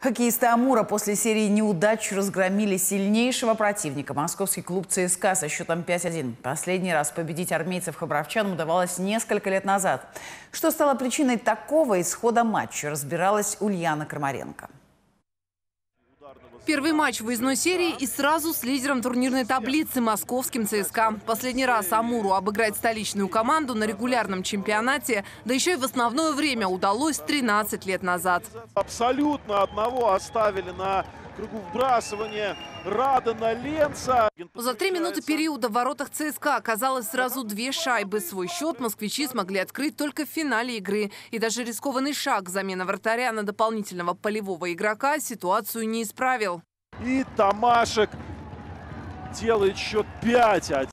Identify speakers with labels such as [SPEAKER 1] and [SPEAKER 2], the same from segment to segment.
[SPEAKER 1] Хоккеисты Амура после серии неудач разгромили сильнейшего противника – московский клуб ЦСКА со счетом 5-1. Последний раз победить армейцев хабаровчанам удавалось несколько лет назад. Что стало причиной такого исхода матча, разбиралась Ульяна Крамаренко.
[SPEAKER 2] Первый матч выездной серии и сразу с лидером турнирной таблицы – московским ЦСКА. Последний раз Амуру обыграть столичную команду на регулярном чемпионате, да еще и в основное время удалось 13 лет назад.
[SPEAKER 3] Абсолютно одного оставили на кругу вбрасывания Радана Ленца.
[SPEAKER 2] За три минуты периода в воротах ЦСКА оказалось сразу две шайбы. Свой счет москвичи смогли открыть только в финале игры. И даже рискованный шаг замена вратаря на дополнительного полевого игрока ситуацию не исправил.
[SPEAKER 3] И Тамашек делает счет 5-1.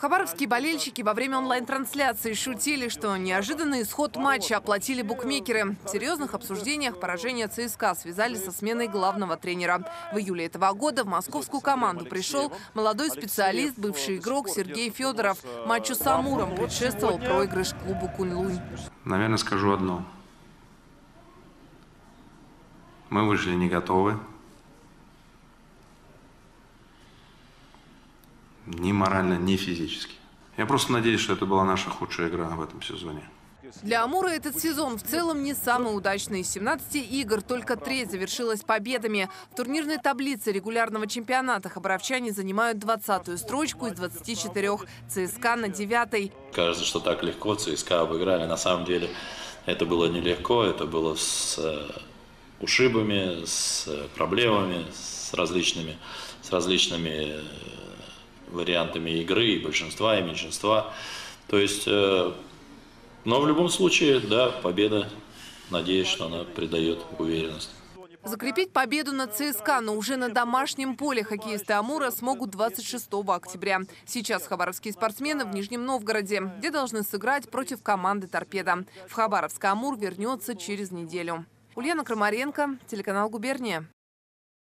[SPEAKER 2] Хабаровские болельщики во время онлайн-трансляции шутили, что неожиданный исход матча оплатили букмекеры. В серьезных обсуждениях поражение ЦСКА связали со сменой главного тренера. В июле этого года в московскую команду пришел молодой специалист, бывший игрок Сергей Федоров. Матчу с Амуром предшествовал проигрыш клубу Кунь-Лунь.
[SPEAKER 4] Наверное, скажу одно. Мы вышли не готовы. Ни морально, ни физически. Я просто надеюсь, что это была наша худшая игра в этом сезоне.
[SPEAKER 2] Для Амура этот сезон в целом не самый удачный. Из 17 игр только треть завершилась победами. В турнирной таблице регулярного чемпионата хабаровчане занимают 20-ю строчку из 24. ЦСКА на 9
[SPEAKER 5] Кажется, что так легко ЦСКА обыграли. На самом деле это было нелегко. Это было с э, ушибами, с проблемами, с различными, с различными э, вариантами игры, и большинства, и меньшинства. То есть, э, но в любом случае, да, победа, надеюсь, что она придает уверенность.
[SPEAKER 2] Закрепить победу над ЦСКА, но уже на домашнем поле хоккеисты Амура смогут 26 октября. Сейчас хабаровские спортсмены в Нижнем Новгороде, где должны сыграть против команды «Торпеда». В Хабаровск Амур вернется через неделю. Ульяна Крамаренко, телеканал «Губерния».